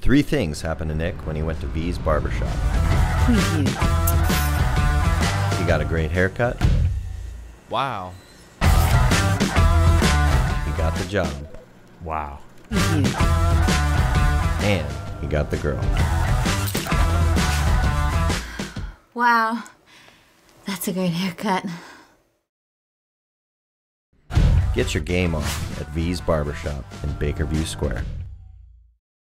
Three things happened to Nick when he went to V's barbershop. Preview. He got a great haircut, Wow. he got the job, Wow. And he got the girl. Wow. That's a great haircut. Get your game on at V's Barbershop in Bakerview Square.